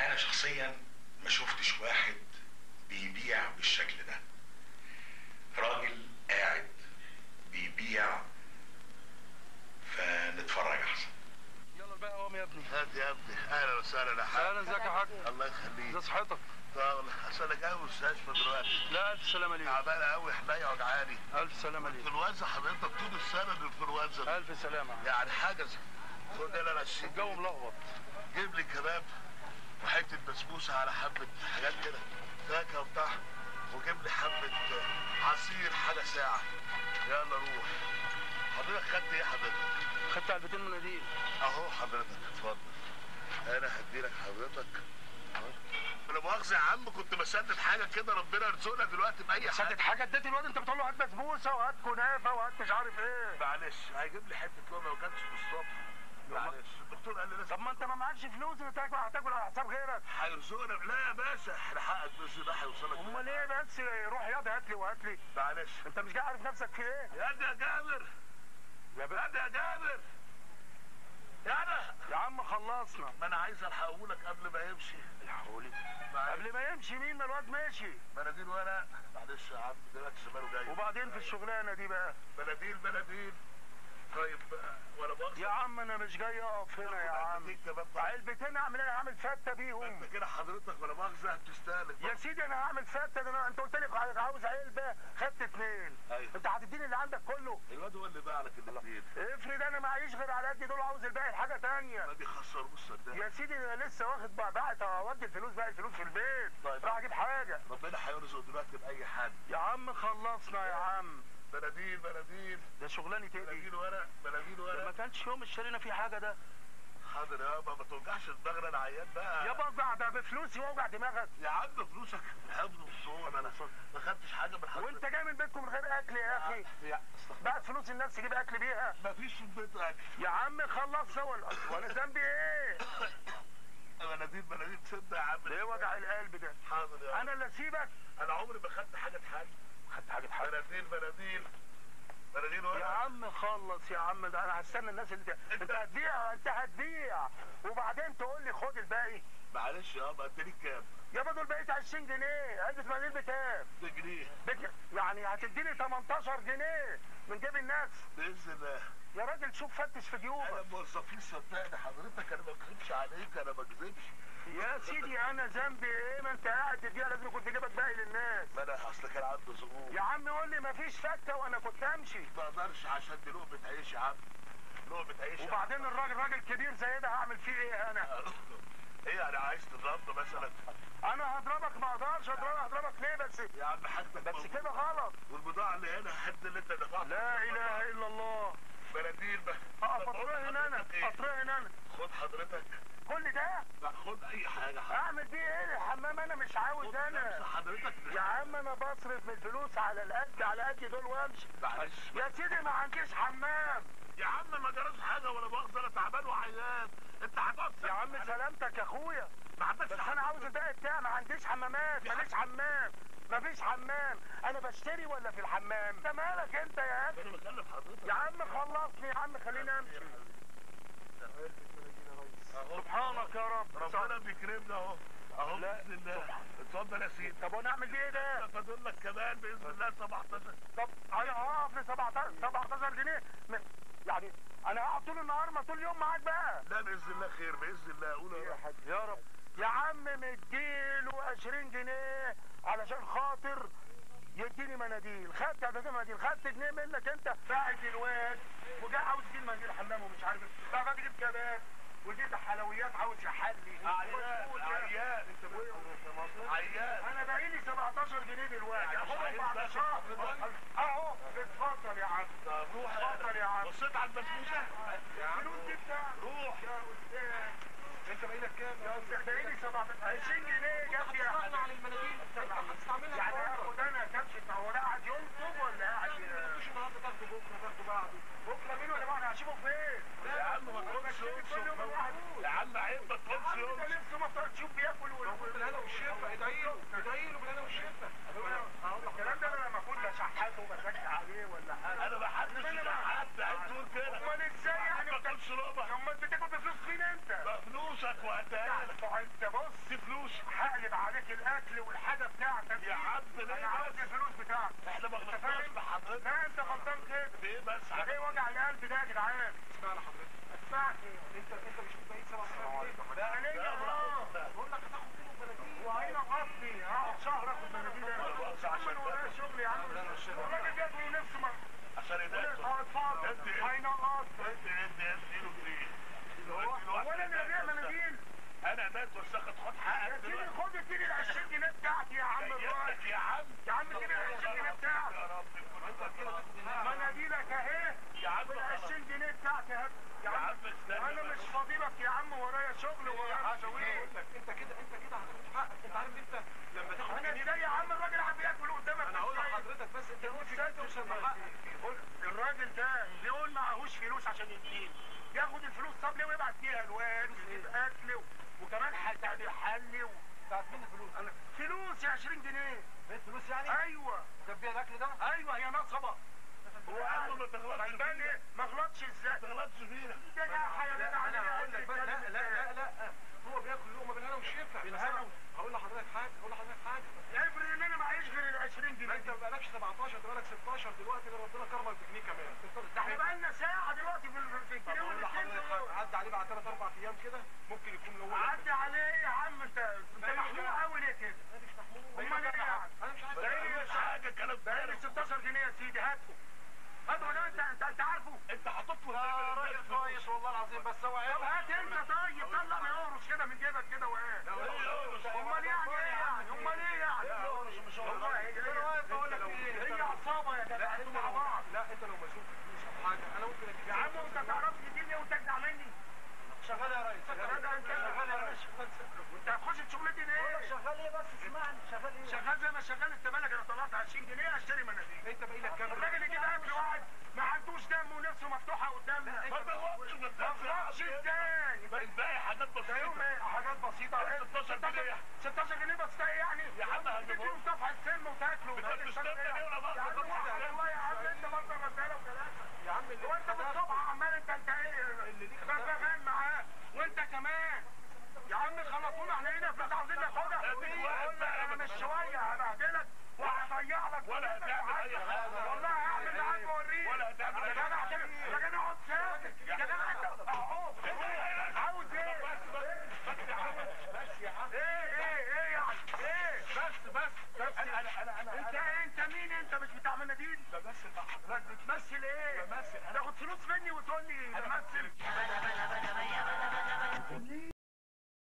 أنا شخصيا ما شفتش واحد بيبيع بالشكل ده. راجل قاعد بيبيع فنتفرج أحسن. يلا بقى قوم يا ابني. هات يا ابني. أهلا وسهلا يا حاج. أهلا ازيك يا حاج. الله يخليك. ازي صحتك طب اصل أنا جاي من المستشفى ألف سلامه ليك تعبان قوي حنايا وجعاني. ألف سلامه ليك الانفلونزا حضرتك طول السنة الانفلونزا ألف سلامة. يعني حاجة خد أنا العشرين. الجو ملخبط. جيب لي كباب وحتة بسبوسة على حبة حاجات كده. فاكهة وبتاع. وجيب لي حبة عصير حاجة ساعة. يلا روح. حضرتك خدت إيه حضرتك؟ خدت علبتين مناديل أهو حضرتك اتفضل. أنا هديلك حضرتك. أنا مؤاخذة يا عم كنت بسدد حاجة كده ربنا يرزقنا دلوقتي بأي حاجة. سدد حاجة؟ اديت الواد انت بتقول له هات بسبوسة وهات كنافة وهات مش عارف إيه. معلش هيجيب لي حتة لقمة وكانش بالصبح معلش. الدكتور قال لي لازم طب ما انت ما معكش فلوس انت تاكل هتاكل على حساب غيرك. هيرزقنا. لا يا باشا إحنا حقك بس ده هيوصلك. امال إيه بس؟ روح ياض هات لي وهات لي. معلش. انت مش عارف نفسك في إيه؟ يا ده يا جابر. يا باشا يا جابر. يا ده يا عم خلصنا. ما أنا عايز الحقهولك قبل ما يمشي. الحقولي. قبل ما يمشي مين؟ ما الواد ماشي. مناديل ورق. معلش يا عم دلوقتي زمانه جاي. وبعدين في الشغلانة دي بقى. مناديل مناديل طيب ولا مؤاخذه يا عم أنا مش جاي اقف هنا يا عم. علبتين اعمل إيه اعمل فته بيهم. انت كده حضرتك ولا مؤاخذه بتستهلك يا سيدي أنا هعمل فته ده أنا- انت قلت لي عاوز علبة خدت اتنين. أيوه. انت هتديني اللي عندك كله؟ الواد هو اللي باع لك الاثنين افرض أنا معيش غير على قد دول عاوز الباقي حاجة تانية. ما بيخسروش صدقني. يا سيدي أنا لسه واخد بقى بعت اودي الفلوس باقي الفلوس في البيت. طيب. راح أجيب حاجة. ربنا هيرزق دلوقتي بأي حد يا عم خلصنا يا عم. مناديل مناديل ده شغلانه إيه دي مناديل ورق. مناديل ده ما ورق كانش يوم اشترينا فيه حاجة ده. حاضر يابا ما توجعش دماغنا أنا عيان بقى. يابا اوجع ده بفلوسي واوجع دماغك. يا عم فلوسك حفظ وصون أنا ما خدتش حاجة من حضرتك. وأنت جاي من بيتكم من غير أكل يا أخي. أستغفر بعت فلوس الناس تجيب أكل بيها. ما فيش في البيت أكل. يا عم خلصنا ولا وأنا ذنبي إيه؟ مناديل مناديل تصدق يا عم. ليه وجع القلب ده؟ حاضر يا أنا اللي اسيبك أنا عمري ما خدت حاجة حل خدت حاجة حاجة مناديل مناديل مناديل يا عم خلص يا عم ده أنا هستنى الناس اللي انت هتبيع انت هتبيع. وبعدين تقول لي خد الباقي. معلش يابا انت ليك كام؟ يابا دول بقيت 20 جنيه. علبه مناديل بكام؟ ده جنيه. بك... يعني هتديني 18 جنيه من جيب الناس. بإذن الله. يا راجل شوف فتش في أنا جيوبك موظفين صدقني. حضرتك أنا ما بكذبش عليك أنا ما بكذبش يا سيدي أنا ذنبي إيه؟ ما أنت قاعد تبيع لازم يكون في جيبك باقي للناس. ما أنا أصل كان عنده ظروف. يا عم قول لي مفيش فتة وأنا كنت أمشي. ما أقدرش عشان دي لقمة عيش يا عم. لقمة عيش. وبعدين الراجل راجل كبير زي ده هعمل فيه إيه أنا؟ إيه أنا عايز تضربنا مثلا؟ أنا هضربك ما أقدرش اضربك هضربك ليه بس؟ يا عم حاجتك بس. كده غلط. والبضاعة اللي هنا حد اللي انت دفعت لا إله إلا الله. مناديل بقى. اقف اطرهن أنا. اطرهن أنا. خد حضرتك. كل ده؟ لا خد أي حاجة أعمل بيه إيه؟ الحمام أنا مش عاوز أنا. حضرتك. يا عم أنا بصرف من الفلوس على القد على قد دول وأمشي. معلش. يا سيدي ما عنديش حمام. يا عم ما جراش حاجة ولا مؤاخذه أنا تعبان وعيان. أنت هتقعد عم سلامتك يا اخويا. ما عندكش بس أنا عاوز الباقي بتاعي ما عنديش حمامات ماليش حمام. مفيش حمام. أنا بشتري ولا في الحمام؟ انت مالك انت يا أخي؟ أنا بكلم حضرتك. يا عم خلصني يا عم. خليني امشي. سبحانك يا رب. ربنا بيكرمنا اهو. اهو. بإذن الله. اتفضل يا سيدي. طب وأنا اعمل بيه إيه ده؟ فاضل لك كمان بإذن الله 17 طب أنا هقف لي 17 17 جنيه. يعني أنا هقعد طول النهار ما طول اليوم معاك بقى. لا بإذن الله خير بإذن الله. قول يا رب. يا رب. يا عم مديله 20 جنيه علشان خاطر يديني مناديل. خدت اديني مناديل خدت جنيه منك انت. باعت الواد وجاي عاوز يديني مناديل حمام ومش عارف إيه. بقى باجي أجيب كباب وجيت حلويات عاوز يحلي. عيان وفول. عيان. عيان. أنا باقي لي 17 جنيه دلوقتي. عايز بعد شهر أهو اتفضل يا عم. طب روح بصيت على البسبوسه الفلوس دي روح. يا أستاذ انت باقي لك كام؟ يا أستاذ باقي لي 17 20 جنيه جاب يا هتستغنى عن المناديل انت هتستعملها يعني النهارده اخد أنا كبشه هو ده قاعد ينصب ولا قاعد مش النهارده تاخده بكره تاخده بعده بكره مين ولا بعد هشوفه فين؟ يا عم ما تقولش كل يوم الواحد يوم يا عم عيب ما تقولش انت يوم نفسه ما بتقعد تشوف بياكل ولا بالهنا والشفا ادعي له ادعي له بالهنا والشفا الكلام ده أنا لما كنت شحاته ولا حاجة أنا ما حدش أنا ما- حد عايز تقول كده امال إزاي ما تاكلش لقمه امال بتاخد بفلوس مين انت؟ فلوسك وهديها لك انت بص دي فلوس. هقلب عليك الاكل والحاجة بتاعتك. يا عم ليه أنا عاوز؟ الفلوس بتاعتك. إحنا ما انت غلطناش؟ بحضرتك لا انت غلطان كده إيه بس؟ إيه وجع القلب ده يا جدعان. اسمعنا حضرتك اسمعك انت انت مش بقيت 7000 جنيه ده أنا لا، آه بقول لك هتاخد منهم بلاتين وهنا قصدي هقعد شهر اخد مناديل بص أنا عشان من ورايا شغل يا عم لا، لا، الشغل. الراجل بياكل نفسه ما عشان يدخل آه اتفضل انت إيه؟ هينقص انت انت انت له جنيه هو أنا اللي ببيع مناديل أنا ناس وسخت خد يا حقك سيدي دلوقتي خد اديني ال 20 جنيه بتاعتي يا عم الراجل جايبك يا عم يا عم اديني ال 20 جنيه بتاعتي يا رب انت كده تاخد النعمة. مناديلك اهي يا عم وال 20 جنيه بتاعتي اهي يا عم استنى أنا بس. مش فاضيلك يا ورايا شغل بقول لك إنت كده إنت كده هتاخد حقك إنت عارف إنت لما تاخد أنا إزاي يا عم الراجل عم بياكل قدامك؟ أنا هقول؟ لحضرتك بس أنت ممكن استنى توصل لحقك الراجل ده بيقول معهوش فلوس عشان يدين ياخد الفلوس طب ليه ويبعت فيها الواد ويجيب أكل وكمان حتى بيحلي و... بتاعت مين الفلوس؟ أنا فلوس يا 20 جنيه. بقيت فلوس يعني؟ أيوه. ده بيها الأكل ده؟ أيوه هي نصبة. هو عم ما تغلطش إيه ما غلطش ما إزاي تغلطش فينا ده جا حيوانات لا علينا أنا هقول لك بقى لا لا لا لا هو بياكل لقمه بالهنا والشفا بالهنا و- هقول لحضرتك حاجة هقول لحضرتك حاجة افرض ان أنا معيش غير ال 20 ما جنيه انت ما بقالكش 17 انت بقالك 16 دلوقتي اللي ربنا كرمك بجنيه كمان. ده إحنا بقالنا ساعة دلوقتي في ال- في طب الجنيه حاجة دول. عدى عليه بعد 3 4 أيام كده ممكن يكون هو عدي عليه يا عم انت انت دعوة. قوي ليه كده؟ أنا مش محمود أمال إيه يعني؟ أنا مش ما تعملش حاجة كلام بقالي فارغ 16 جنيه يا سيدي هاته هاته ده انت انت انت عارفه. أنت حاطط له ده دايما راجل كويس والله العظيم بس هو طب عيب هات أنت طيب. طلع ما يقرص كده من جيبك كده وايه امال يعني إيه يعني امال إيه يعني والله هي أنا واقف أقول لك إيه هي عصابه يا جدع أنتوا مع بعض لا انت لو مسؤول في فلوس أو حاجة أنا يا عم انت تعرف تجيبني وتجدع مني شغال يا ريس شغال يا ريس وانت هتخش شغلتي ليه؟ شغال إيه بس اسمعني شغال إيه شغال زي ما شغال انت أنا طلعت 20 جنيه اشتري مناديل انت باقي لك كام الراجل يجيب اكل واحد ما عندوش دم ونفسه مفتوحه قدامنا ما تغلطش ما ما غلطش إزاي الباقي حاجات بسيطه حاجات بسيطه 16 جنيه 16 جنيه بس إيه يعني يا عم. تديله صفحه سم وتاكله بتاكل ده سم ليه ولا بقى يا عم انت برضه مساله وثلاثه يا عم اللي هو انت من الصبح عمال انت انت إيه اللي ليك فاهم معاه وانت كمان. يا عم خلصونا إحنا هنا فلوس عاوزين ناخدها أنا مش. شوية هبهدلك وهضيع لك ولا هتعمل أي. حاجة. والله هعمل معاك وأوريك. ولا هتعمل يا أي حاجة. يا جدع اقعد ساكت. يا جدع انت اهو عاوز إيه؟ بس يا عم بس يا عم. إيه إيه إيه يعني إيه أنت أنت مين أنت؟ مش بتاع مناديل؟ بمثل مع حضرتك. بتمثل إيه؟ تاخد فلوس مني وتقول لي بمثل.